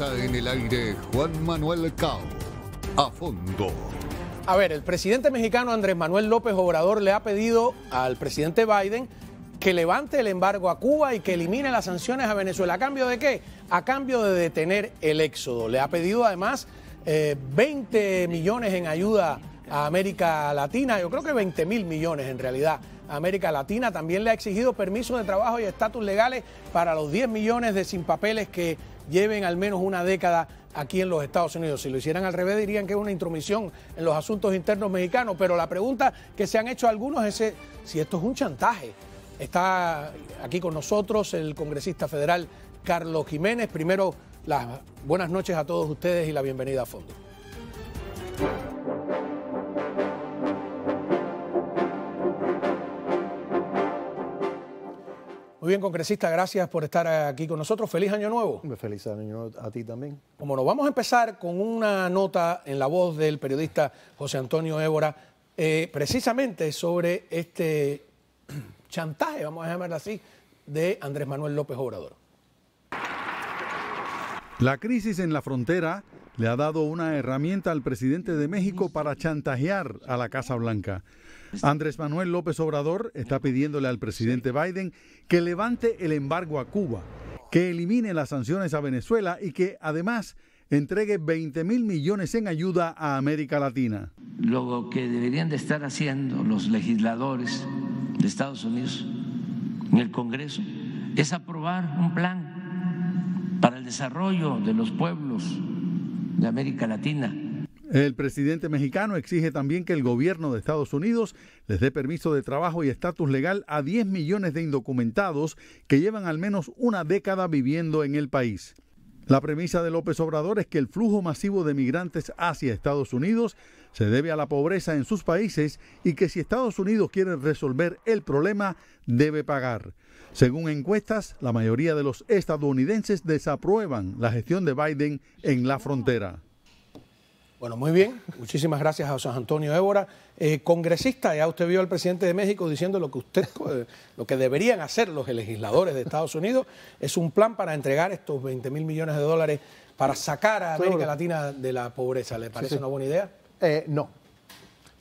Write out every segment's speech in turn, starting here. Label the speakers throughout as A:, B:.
A: en el aire Juan Manuel Cao. A fondo.
B: A ver, el presidente mexicano Andrés Manuel López Obrador le ha pedido al presidente Biden que levante el embargo a Cuba y que elimine las sanciones a Venezuela. ¿A cambio de qué? A cambio de detener el éxodo. Le ha pedido además 20 eh, millones en ayuda a América Latina, yo creo que 20 mil millones en realidad. A América Latina también le ha exigido permiso de trabajo y estatus legales para los 10 millones de sin papeles que lleven al menos una década aquí en los Estados Unidos. Si lo hicieran al revés dirían que es una intromisión en los asuntos internos mexicanos, pero la pregunta que se han hecho algunos es si esto es un chantaje. Está aquí con nosotros el congresista federal Carlos Jiménez. Primero, las buenas noches a todos ustedes y la bienvenida a fondo. Muy bien, congresista, gracias por estar aquí con nosotros. Feliz año nuevo.
C: Feliz año nuevo a ti también.
B: Como nos vamos a empezar con una nota en la voz del periodista José Antonio Évora, eh, precisamente sobre este chantaje, vamos a llamarlo así, de Andrés Manuel López Obrador.
D: La crisis en la frontera le ha dado una herramienta al presidente de México para chantajear a la Casa Blanca. Andrés Manuel López Obrador está pidiéndole al presidente Biden que levante el embargo a Cuba, que elimine las sanciones a Venezuela y que además entregue 20 mil millones en ayuda a América Latina.
E: Lo que deberían de estar haciendo los legisladores de Estados Unidos en el Congreso es aprobar un plan para el desarrollo de los pueblos de América Latina
D: el presidente mexicano exige también que el gobierno de Estados Unidos les dé permiso de trabajo y estatus legal a 10 millones de indocumentados que llevan al menos una década viviendo en el país. La premisa de López Obrador es que el flujo masivo de migrantes hacia Estados Unidos se debe a la pobreza en sus países y que si Estados Unidos quiere resolver el problema, debe pagar. Según encuestas, la mayoría de los estadounidenses desaprueban la gestión de Biden en la frontera.
B: Bueno, muy bien. Muchísimas gracias a José Antonio Évora. Eh, congresista, ya usted vio al presidente de México diciendo lo que usted, lo que deberían hacer los legisladores de Estados Unidos es un plan para entregar estos 20 mil millones de dólares para sacar a América Latina de la pobreza. ¿Le parece una buena idea?
C: Eh, no.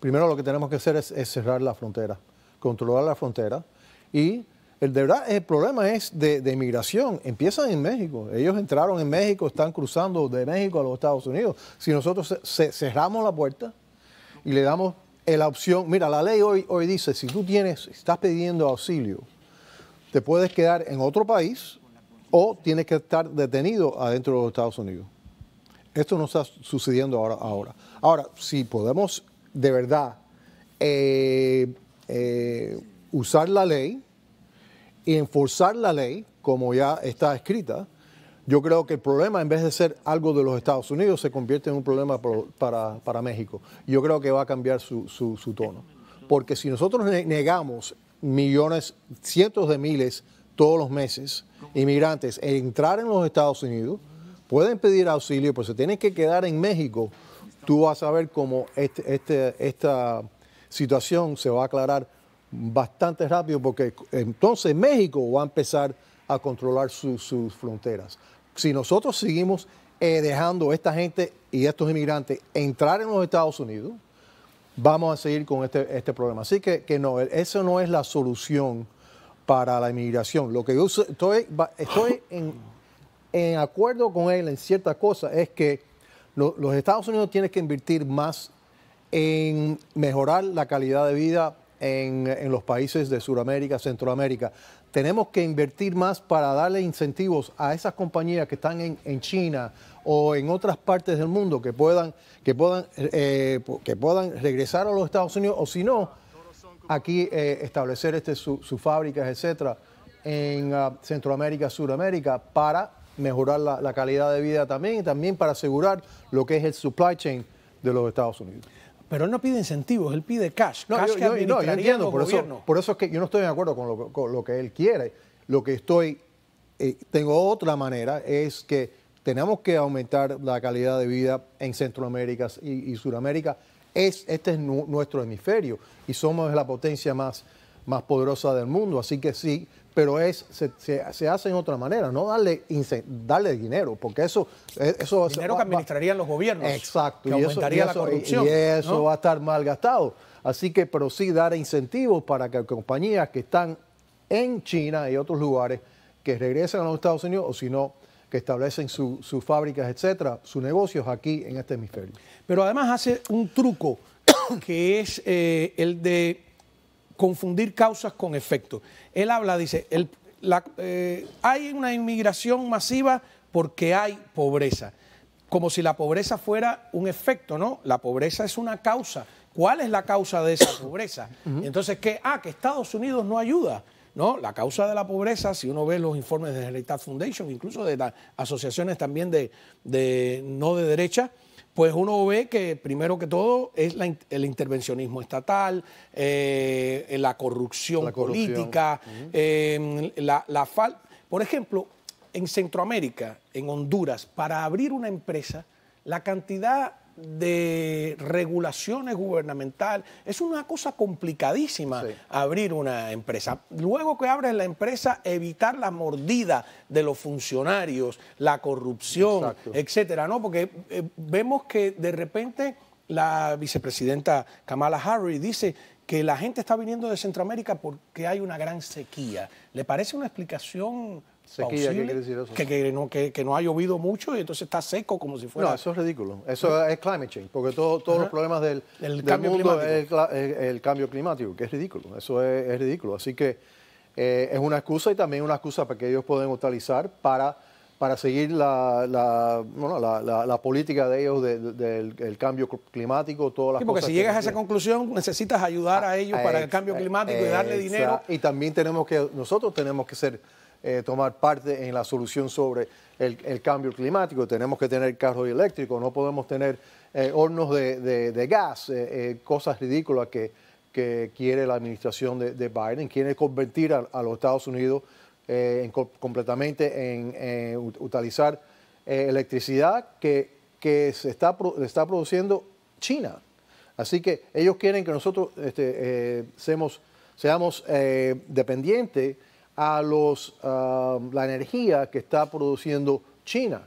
C: Primero lo que tenemos que hacer es cerrar la frontera, controlar la frontera y el, de verdad, el problema es de, de, inmigración. Empiezan en México. Ellos entraron en México, están cruzando de México a los Estados Unidos. Si nosotros cerramos la puerta y le damos la opción, mira, la ley hoy, hoy dice, si tú tienes, estás pidiendo auxilio, te puedes quedar en otro país o tienes que estar detenido adentro de los Estados Unidos. Esto no está sucediendo ahora. Ahora, ahora si podemos de verdad eh, eh, usar la ley, y enforzar la ley, como ya está escrita, yo creo que el problema, en vez de ser algo de los Estados Unidos, se convierte en un problema para, México. Yo creo que va a cambiar su, tono. Porque si nosotros negamos millones, cientos de miles todos los meses, inmigrantes, entrar en los Estados Unidos, pueden pedir auxilio, pero se tienen que quedar en México, tú vas a ver cómo este, este, esta situación se va a aclarar bastante rápido porque entonces México va a empezar a controlar sus fronteras. Si nosotros seguimos eh, dejando esta gente y estos inmigrantes entrar en los Estados Unidos, vamos a seguir con este, este problema. Así que, que, no, eso no es la solución para la inmigración. Lo que yo estoy, estoy en acuerdo con él en ciertas cosas es que los Estados Unidos tienen que invertir más en mejorar la calidad de vida en, los países de Sudamérica, Centroamérica. Tenemos que invertir más para darle incentivos a esas compañías que están en, China o en otras partes del mundo que puedan, que puedan, eh, que puedan regresar a los Estados Unidos o si no, aquí eh, establecer este, sus fábricas, etcétera, en uh, Centroamérica, Sudamérica, para mejorar la calidad de vida también y también para asegurar lo que es el supply chain de los Estados Unidos.
B: Pero él no pide incentivos, él pide cash.
C: No,
B: cash
C: yo, no, yo entiendo, por eso, por eso es que yo no estoy de acuerdo con lo, que él quiere. Lo que estoy, eh, tengo otra manera, es que tenemos que aumentar la calidad de vida en Centroamérica y, Sudamérica. Es, este es nuestro hemisferio y somos la potencia más, más poderosa del mundo. Así que sí, pero es se, se- se hace en otra manera, no darle, darle dinero, porque eso... eh, eso
B: Dinero
C: va-
B: que
C: va-
B: administrarían los gobiernos.
C: Exacto,
B: Que
C: y eso,
B: aumentaría
C: y
B: la
C: eso- y-
B: corrupción.
C: y eso
B: ¿no?
C: va a estar mal gastado. Así que, pero sí dar incentivos para que compañías que están en China y otros lugares que regresen a los Estados Unidos o si no, que establecen su- sus fábricas, etcétera, sus negocios aquí en este hemisferio.
B: Pero además hace un truco que es eh, el de confundir causas con efectos. Él habla, dice, el- la- eh, hay una inmigración masiva porque hay pobreza, como si la pobreza fuera un efecto, ¿no? La pobreza es una causa. ¿Cuál es la causa de esa pobreza? Entonces, ¿qué? Ah, que Estados Unidos no ayuda. No, la causa de la pobreza, si uno ve los informes de Heritage Foundation, incluso de las asociaciones también de, de no de derecha, pues uno ve que primero que todo es la el intervencionismo estatal, eh, la, corrupción
C: La corrupción.
B: política, eh, la, la fal- Por ejemplo, en Centroamérica, en Honduras, para abrir una empresa, la cantidad de regulaciones gubernamentales es una cosa complicadísima
C: Sí.
B: abrir una empresa. Luego que abres la empresa, evitar la mordida de los funcionarios, la corrupción,
C: Exacto.
B: etcétera, ¿no? Porque eh, vemos que de repente la vicepresidenta Kamala Harris dice que la gente está viniendo de Centroamérica porque hay una gran sequía. ¿Le parece una explicación
C: Sequía, ¿qué quiere decir eso?
B: Que, que no, que, que no ha llovido mucho y entonces está seco como si fuera...
C: No, eso es ridículo. Eso es climate change, porque todo- todos los problemas del,
B: El
C: del
B: cambio
C: mundo
B: climático.
C: es el, cambio climático, que es ridículo. Eso es, es ridículo. Así que eh, es una excusa y también una excusa para que ellos pueden utilizar para, para seguir la, la, bueno, la, la- la política de ellos de- de- del el cambio climático, todas las
B: Sí, porque
C: cosas
B: si llegas a esa conclusión necesitas ayudar a ellos para el cambio climático y
C: ex-
B: darle dinero.
C: Y también tenemos que, nosotros tenemos que ser, eh, tomar parte en la solución sobre el, cambio climático. Tenemos que tener carros eléctricos, no podemos tener eh, hornos de, gas, eh, cosas ridículas que, que quiere la administración de, de Biden. Quiere convertir a, los Estados Unidos en co- completamente en ut- utilizar electricidad que, que se está, está produciendo China. Así que ellos quieren que nosotros este, seamos, seamos dependientes a los, ah, la energía que está produciendo China.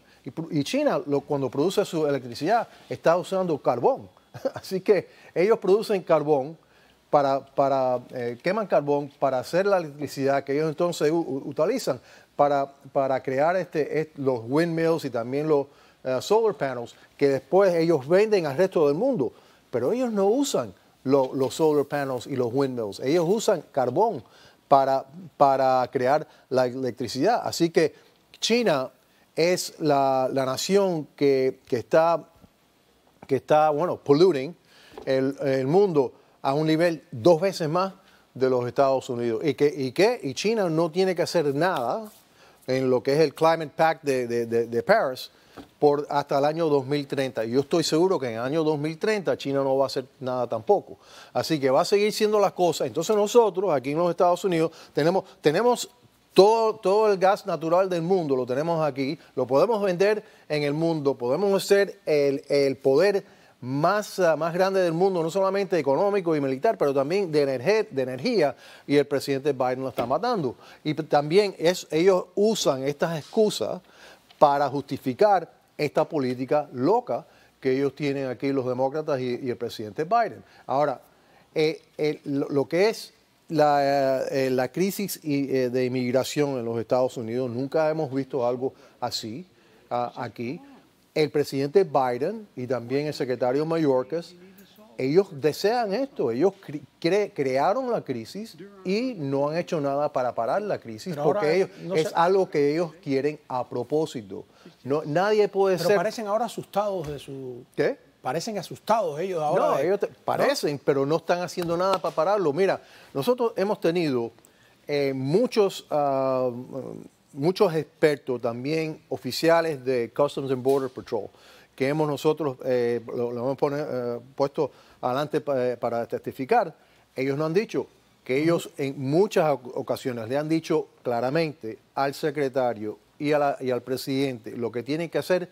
C: Y, China, cuando produce su electricidad, está usando carbón. Así que ellos producen carbón para, eh, queman carbón para hacer la electricidad que ellos entonces utilizan para, crear este, est- los windmills y también los eh, solar panels que después ellos venden al resto del mundo. Pero ellos no usan lo- los solar panels y los windmills. Ellos usan carbón para, para crear la electricidad. Así que China es la, la nación que, que está que está, bueno, polluting el, el mundo a un nivel dos veces más de los Estados Unidos. ¿Y que, y qué? Y China no tiene que hacer nada en lo que es el Climate Pact de, de, de- Paris por hasta el año 2030. Y yo estoy seguro que en el año 2030 China no va a hacer nada tampoco. Así que va a seguir siendo las cosas. Entonces nosotros aquí en los Estados Unidos tenemos, tenemos todo, todo el gas natural del mundo, lo tenemos aquí, lo podemos vender en el mundo, podemos ser el, el poder más, ah, más grande del mundo, no solamente económico y militar, pero también de, de energía, y el presidente Biden lo está matando. Y también es, ellos usan estas excusas para justificar esta política loca que ellos tienen aquí los demócratas y, el presidente Biden. Ahora, eh, lo, que es la, eh, la crisis eh, de inmigración en los Estados Unidos, nunca hemos visto algo así ah, aquí. El presidente Biden y también el secretario Mayorkas, ellos desean esto, ellos cre- cre- crearon la crisis y no han hecho nada para parar la crisis
B: Pero
C: porque ellos,
B: no
C: es
B: se-
C: algo que ellos quieren a propósito. No, nadie puede
B: Pero
C: ser...
B: parecen ahora asustados de su...
C: ¿Qué?
B: Parecen asustados ellos ahora.
C: No,
B: de-
C: ellos te- parecen, pero no están haciendo nada para pararlo. Mira, nosotros hemos tenido eh, muchos, ah, muchos expertos, también oficiales de Customs and Border Patrol, que hemos nosotros eh, lo, hemos eh, puesto adelante pa- para testificar. Ellos nos han dicho que ellos en muchas oc- ocasiones le han dicho claramente al secretario y, y al presidente lo que tienen que hacer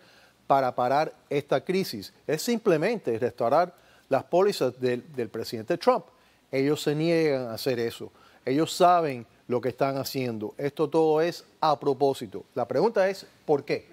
C: para parar esta crisis. Es simplemente restaurar las pólizas del, del presidente Trump. Ellos se niegan a hacer eso. Ellos saben lo que están haciendo. Esto todo es a propósito. La pregunta es, ¿por qué?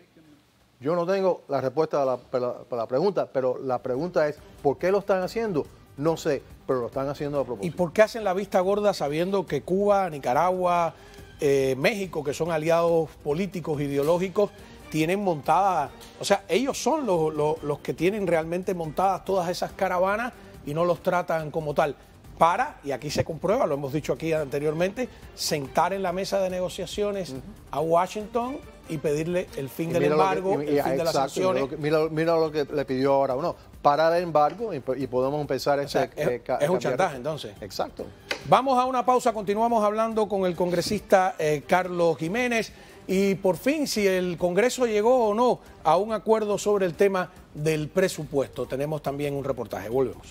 C: Yo no tengo la respuesta a la, pregunta, pero la pregunta es, ¿por qué lo están haciendo? No sé, pero lo están haciendo a
B: ¿Y
C: propósito.
B: por qué hacen la vista gorda sabiendo que Cuba, Nicaragua, eh, México, que son aliados políticos, ideológicos, tienen montada, o sea, ellos son los que tienen realmente montadas todas esas caravanas y no los tratan como tal? Para, y aquí se comprueba, lo hemos dicho aquí anteriormente, sentar en la mesa de negociaciones a Washington y pedirle el fin
C: Y
B: del
C: que-
B: embargo,
C: y- y-
B: el fin de las
C: exacto, mira
B: sanciones.
C: lo que- Mira, mira lo que le pidió ahora uno. Para el embargo y, podemos empezar
B: sea,
C: este,
B: es-
C: eh,
B: es un chantaje, entonces.
C: Exacto.
B: Vamos a una pausa, continuamos hablando con el congresista eh, Carlos Jiménez y por fin si el Congreso llegó o no a un acuerdo sobre el tema del presupuesto. Tenemos también un reportaje, volvemos.